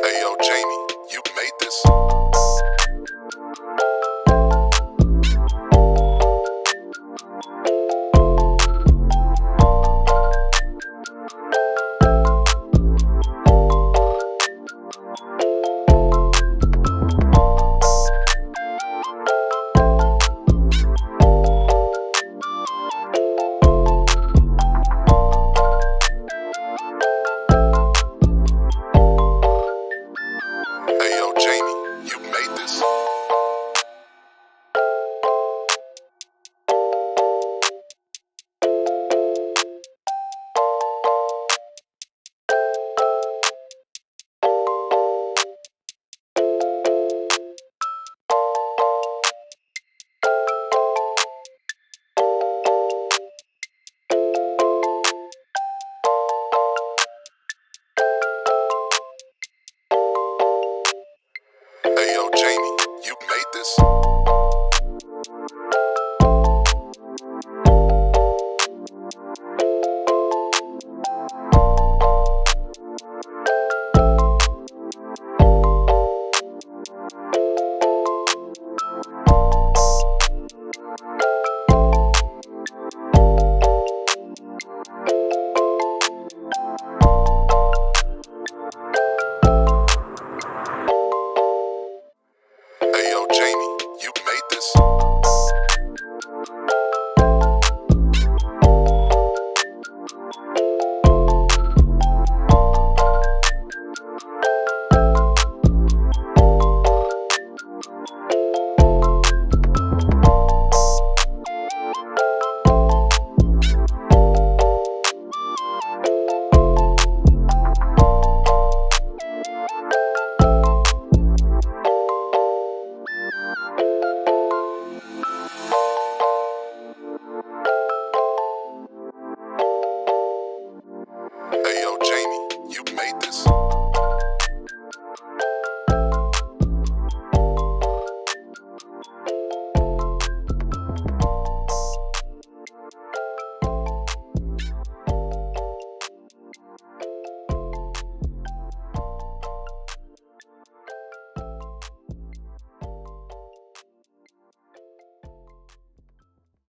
Hey yo, Jamie, you made this.